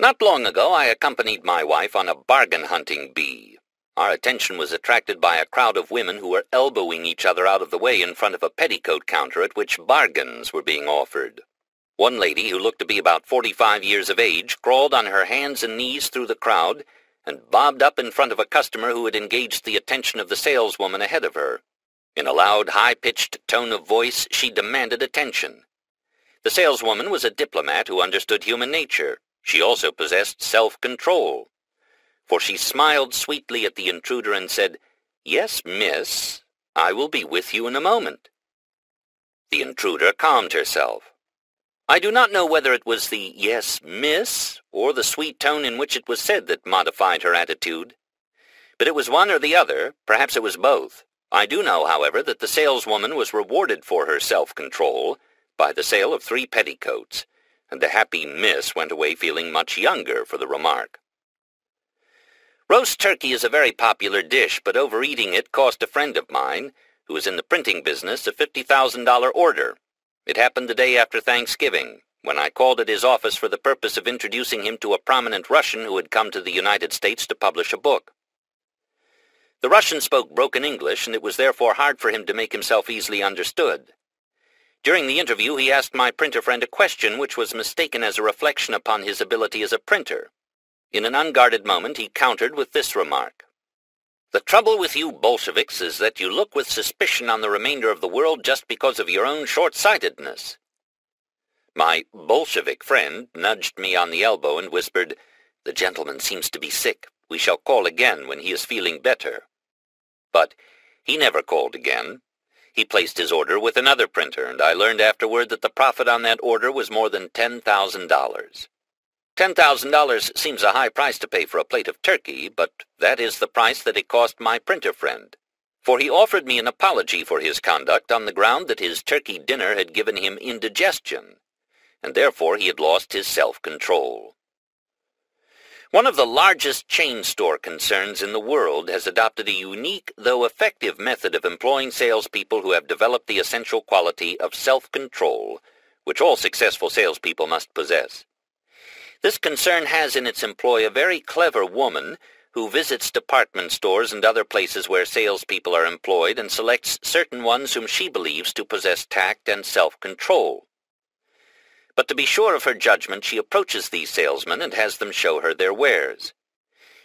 Not long ago I accompanied my wife on a bargain hunting bee. Our attention was attracted by a crowd of women who were elbowing each other out of the way in front of a petticoat counter at which bargains were being offered. One lady, who looked to be about forty-five years of age, crawled on her hands and knees through the crowd and bobbed up in front of a customer who had engaged the attention of the saleswoman ahead of her. In a loud, high-pitched tone of voice, she demanded attention. The saleswoman was a diplomat who understood human nature. She also possessed self-control, for she smiled sweetly at the intruder and said, Yes, miss, I will be with you in a moment. The intruder calmed herself. I do not know whether it was the yes, miss, or the sweet tone in which it was said that modified her attitude. But it was one or the other, perhaps it was both. I do know, however, that the saleswoman was rewarded for her self-control by the sale of three petticoats, and the happy miss went away feeling much younger for the remark. Roast turkey is a very popular dish, but overeating it cost a friend of mine, who is in the printing business, a $50,000 order. It happened the day after Thanksgiving, when I called at his office for the purpose of introducing him to a prominent Russian who had come to the United States to publish a book. The Russian spoke broken English, and it was therefore hard for him to make himself easily understood. During the interview, he asked my printer friend a question which was mistaken as a reflection upon his ability as a printer. In an unguarded moment, he countered with this remark. The trouble with you Bolsheviks is that you look with suspicion on the remainder of the world just because of your own short-sightedness. My Bolshevik friend nudged me on the elbow and whispered, The gentleman seems to be sick. We shall call again when he is feeling better. But he never called again. He placed his order with another printer, and I learned afterward that the profit on that order was more than $10,000. $10,000 seems a high price to pay for a plate of turkey, but that is the price that it cost my printer friend. For he offered me an apology for his conduct on the ground that his turkey dinner had given him indigestion, and therefore he had lost his self-control. One of the largest chain store concerns in the world has adopted a unique, though effective method of employing salespeople who have developed the essential quality of self-control, which all successful salespeople must possess. This concern has in its employ a very clever woman who visits department stores and other places where salespeople are employed and selects certain ones whom she believes to possess tact and self-control. But to be sure of her judgment, she approaches these salesmen and has them show her their wares.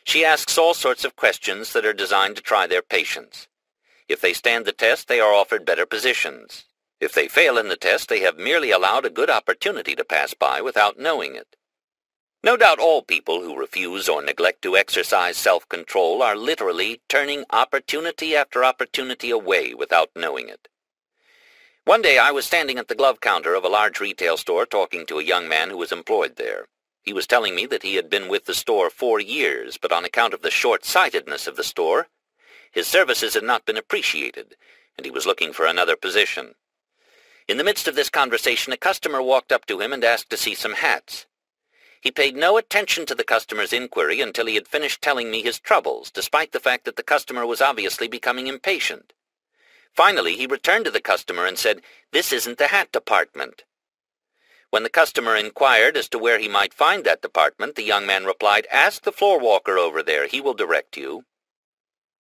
She asks all sorts of questions that are designed to try their patience. If they stand the test, they are offered better positions. If they fail in the test, they have merely allowed a good opportunity to pass by without knowing it. No doubt all people who refuse or neglect to exercise self-control are literally turning opportunity after opportunity away without knowing it. One day I was standing at the glove counter of a large retail store talking to a young man who was employed there. He was telling me that he had been with the store four years, but on account of the short-sightedness of the store, his services had not been appreciated, and he was looking for another position. In the midst of this conversation, a customer walked up to him and asked to see some hats. He paid no attention to the customer's inquiry until he had finished telling me his troubles, despite the fact that the customer was obviously becoming impatient. Finally, he returned to the customer and said, This isn't the hat department. When the customer inquired as to where he might find that department, the young man replied, Ask the floor walker over there. He will direct you.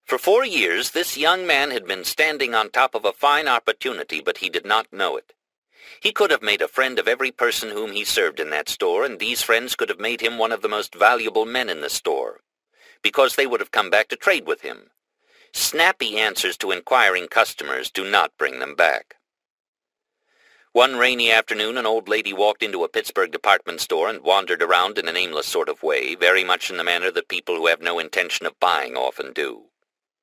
For four years, this young man had been standing on top of a fine opportunity, but he did not know it. He could have made a friend of every person whom he served in that store, and these friends could have made him one of the most valuable men in the store, because they would have come back to trade with him. Snappy answers to inquiring customers do not bring them back. One rainy afternoon an old lady walked into a Pittsburgh department store and wandered around in an aimless sort of way, very much in the manner that people who have no intention of buying often do.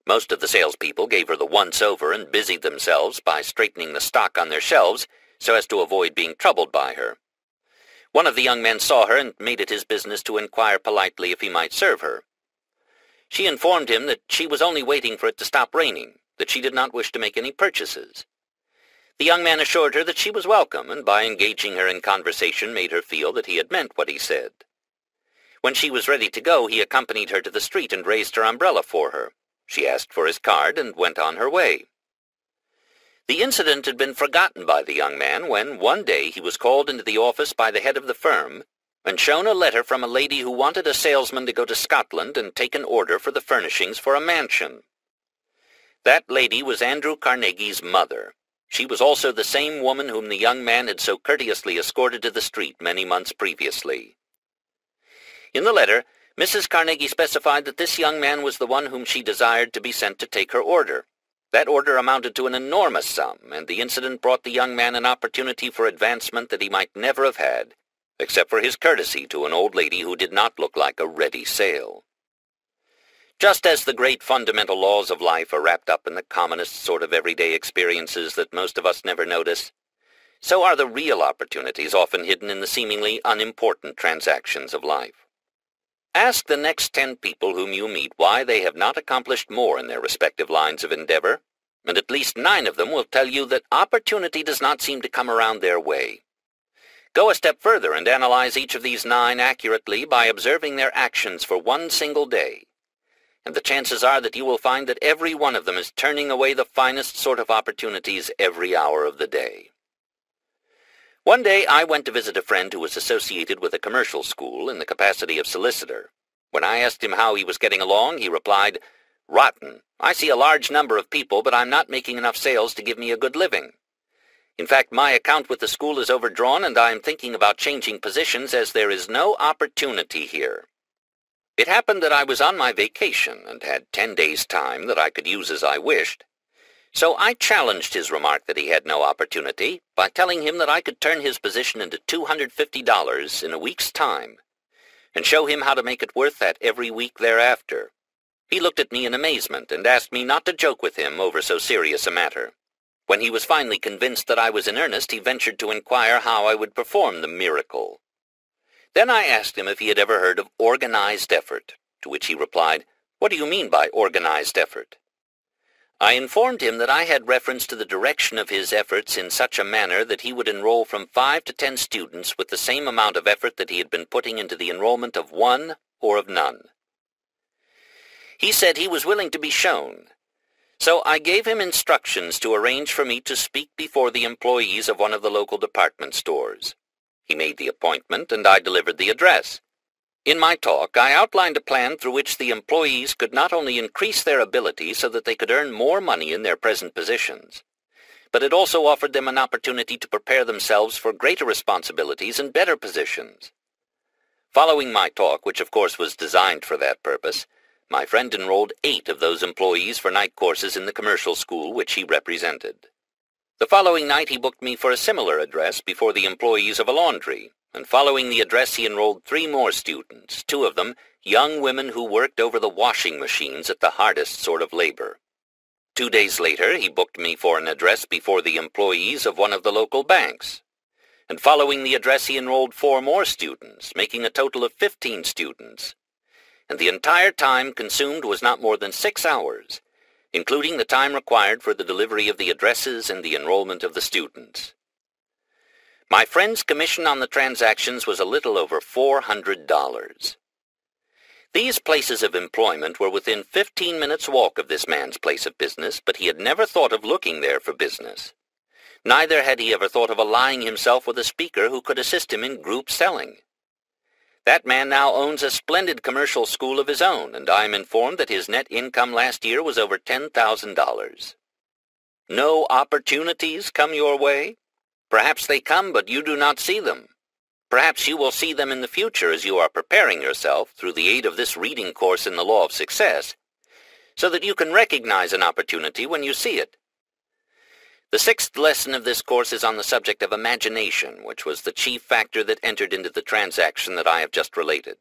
Most of the salespeople gave her the once-over and busied themselves by straightening the stock on their shelves so as to avoid being troubled by her. One of the young men saw her and made it his business to inquire politely if he might serve her. She informed him that she was only waiting for it to stop raining, that she did not wish to make any purchases. The young man assured her that she was welcome, and by engaging her in conversation made her feel that he had meant what he said. When she was ready to go, he accompanied her to the street and raised her umbrella for her. She asked for his card and went on her way. The incident had been forgotten by the young man when, one day, he was called into the office by the head of the firm and shown a letter from a lady who wanted a salesman to go to Scotland and take an order for the furnishings for a mansion. That lady was Andrew Carnegie's mother. She was also the same woman whom the young man had so courteously escorted to the street many months previously. In the letter, Mrs. Carnegie specified that this young man was the one whom she desired to be sent to take her order. That order amounted to an enormous sum, and the incident brought the young man an opportunity for advancement that he might never have had, except for his courtesy to an old lady who did not look like a ready sale. Just as the great fundamental laws of life are wrapped up in the commonest sort of everyday experiences that most of us never notice, so are the real opportunities often hidden in the seemingly unimportant transactions of life. Ask the next ten people whom you meet why they have not accomplished more in their respective lines of endeavor, and at least nine of them will tell you that opportunity does not seem to come around their way. Go a step further and analyze each of these nine accurately by observing their actions for one single day, and the chances are that you will find that every one of them is turning away the finest sort of opportunities every hour of the day. One day I went to visit a friend who was associated with a commercial school in the capacity of solicitor. When I asked him how he was getting along, he replied, Rotten. I see a large number of people, but I'm not making enough sales to give me a good living. In fact, my account with the school is overdrawn, and I am thinking about changing positions as there is no opportunity here. It happened that I was on my vacation and had ten days' time that I could use as I wished. So I challenged his remark that he had no opportunity by telling him that I could turn his position into $250 in a week's time and show him how to make it worth that every week thereafter. He looked at me in amazement and asked me not to joke with him over so serious a matter. When he was finally convinced that I was in earnest, he ventured to inquire how I would perform the miracle. Then I asked him if he had ever heard of organized effort, to which he replied, What do you mean by organized effort? I informed him that I had reference to the direction of his efforts in such a manner that he would enroll from five to ten students with the same amount of effort that he had been putting into the enrollment of one or of none. He said he was willing to be shown, so I gave him instructions to arrange for me to speak before the employees of one of the local department stores. He made the appointment, and I delivered the address. In my talk, I outlined a plan through which the employees could not only increase their ability so that they could earn more money in their present positions, but it also offered them an opportunity to prepare themselves for greater responsibilities and better positions. Following my talk, which of course was designed for that purpose, my friend enrolled eight of those employees for night courses in the commercial school which he represented. The following night he booked me for a similar address before the employees of a laundry, and following the address he enrolled three more students, two of them young women who worked over the washing machines at the hardest sort of labor. Two days later, he booked me for an address before the employees of one of the local banks. And following the address, he enrolled four more students, making a total of 15 students. And the entire time consumed was not more than six hours, including the time required for the delivery of the addresses and the enrollment of the students. My friend's commission on the transactions was a little over $400. These places of employment were within 15 minutes' walk of this man's place of business, but he had never thought of looking there for business. Neither had he ever thought of allying himself with a speaker who could assist him in group selling. That man now owns a splendid commercial school of his own, and I am informed that his net income last year was over $10,000. No opportunities come your way? Perhaps they come, but you do not see them. Perhaps you will see them in the future as you are preparing yourself, through the aid of this reading course in the law of success, so that you can recognize an opportunity when you see it. The sixth lesson of this course is on the subject of imagination, which was the chief factor that entered into the transaction that I have just related.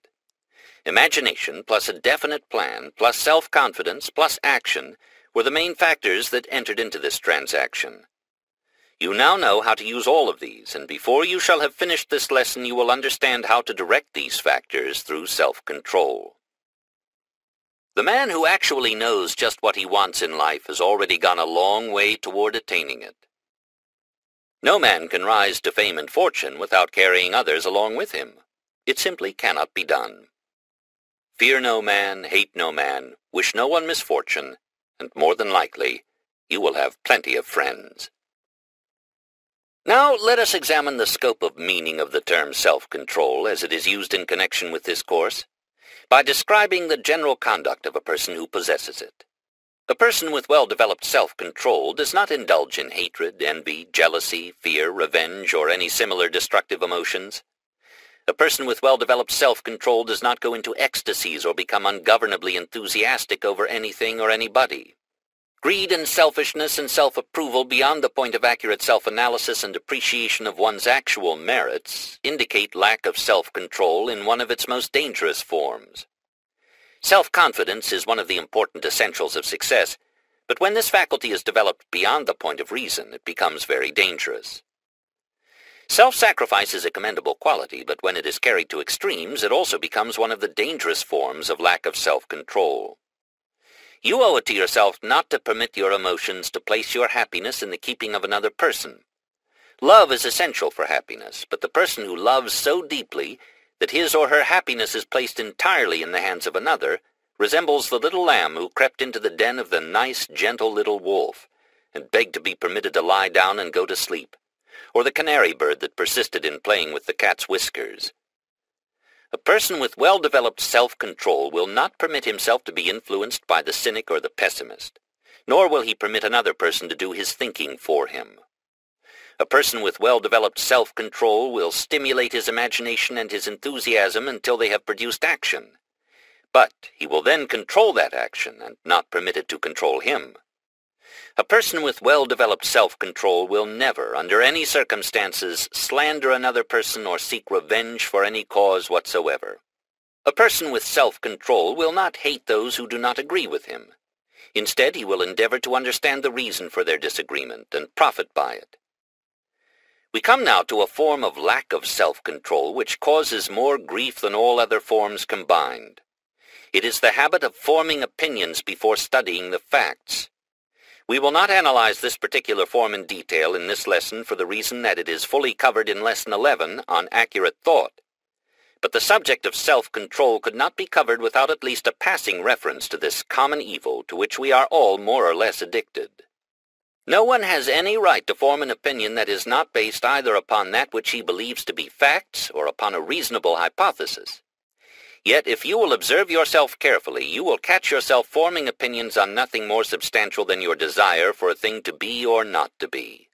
Imagination, plus a definite plan, plus self-confidence, plus action, were the main factors that entered into this transaction. You now know how to use all of these, and before you shall have finished this lesson you will understand how to direct these factors through self-control. The man who actually knows just what he wants in life has already gone a long way toward attaining it. No man can rise to fame and fortune without carrying others along with him. It simply cannot be done. Fear no man, hate no man, wish no one misfortune, and more than likely, you will have plenty of friends. Now let us examine the scope of meaning of the term self-control as it is used in connection with this course, by describing the general conduct of a person who possesses it. A person with well-developed self-control does not indulge in hatred, envy, jealousy, fear, revenge, or any similar destructive emotions. A person with well-developed self-control does not go into ecstasies or become ungovernably enthusiastic over anything or anybody. Greed and selfishness and self-approval beyond the point of accurate self-analysis and appreciation of one's actual merits indicate lack of self-control in one of its most dangerous forms. Self-confidence is one of the important essentials of success, but when this faculty is developed beyond the point of reason, it becomes very dangerous. Self-sacrifice is a commendable quality, but when it is carried to extremes, it also becomes one of the dangerous forms of lack of self-control. You owe it to yourself not to permit your emotions to place your happiness in the keeping of another person. Love is essential for happiness, but the person who loves so deeply that his or her happiness is placed entirely in the hands of another, resembles the little lamb who crept into the den of the nice, gentle little wolf, and begged to be permitted to lie down and go to sleep, or the canary bird that persisted in playing with the cat's whiskers. A person with well-developed self-control will not permit himself to be influenced by the cynic or the pessimist, nor will he permit another person to do his thinking for him. A person with well-developed self-control will stimulate his imagination and his enthusiasm until they have produced action. But he will then control that action and not permit it to control him. A person with well-developed self-control will never, under any circumstances, slander another person or seek revenge for any cause whatsoever. A person with self-control will not hate those who do not agree with him. Instead, he will endeavor to understand the reason for their disagreement and profit by it. We come now to a form of lack of self-control which causes more grief than all other forms combined. It is the habit of forming opinions before studying the facts. We will not analyze this particular form in detail in this lesson for the reason that it is fully covered in Lesson 11 on Accurate Thought. But the subject of self-control could not be covered without at least a passing reference to this common evil to which we are all more or less addicted. No one has any right to form an opinion that is not based either upon that which he believes to be facts or upon a reasonable hypothesis. Yet if you will observe yourself carefully, you will catch yourself forming opinions on nothing more substantial than your desire for a thing to be or not to be.